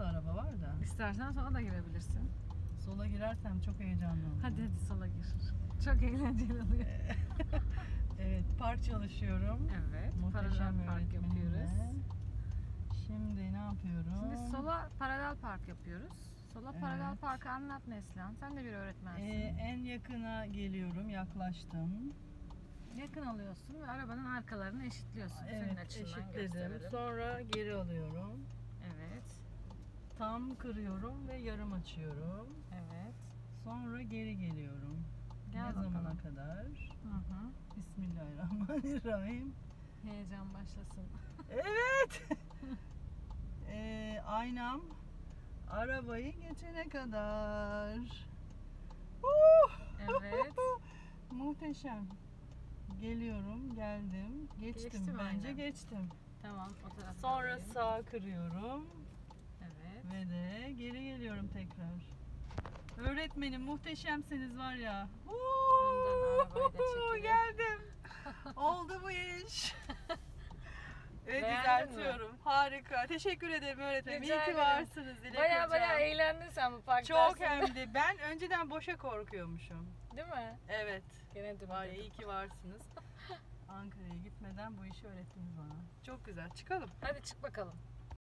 da araba var da. İstersen sola da girebilirsin. Sola girersem çok heyecanlı olurum. Hadi hadi sola gir. Çok eğlenceli oluyor. Evet, park çalışıyorum. Evet. Muhteşem Paralel park öğretmenimle. yapıyoruz. Şimdi ne yapıyorum? Şimdi sola paralel park yapıyoruz. Sola Evet. paralel parkı anlat Neslihan. Sen de bir öğretmensin. Ee, en yakına geliyorum, yaklaştım. Yakın alıyorsun ve arabanın arkalarını eşitliyorsun. Senin Evet, açından eşitledim. gösterelim. Sonra geri alıyorum. Evet. Tam kırıyorum ve yarım açıyorum. Evet. Sonra geri geliyorum. Gel ne bakalım. zamana kadar? Hı hı. Bismillahirrahmanirrahim. Heyecan başlasın. Evet. ee, aynam arabayı geçene kadar. Uh! Evet. Muhteşem. Geliyorum, geldim. Geçtim. Geçti mi Bence aynen? geçtim. tamam. O tarafa Sonra alayım. sağ kırıyorum. Ve de geri geliyorum tekrar. Öğretmenim muhteşemsiniz var ya. Çekelim. Geldim. Oldu bu iş. Ve Beğendin düzeltiyorum. Harika. Teşekkür ederim öğretmenim. Rica İyi ki ederim. varsınız Dilek Baya Hocam. baya eğlendin sen bu park Çok hem de. Ben önceden boşa korkuyormuşum. Değil mi? Evet. Gene Var ya iyi ki varsınız. Ankara'ya gitmeden bu işi öğrettiniz bana. Çok güzel. Çıkalım. Hadi çık bakalım.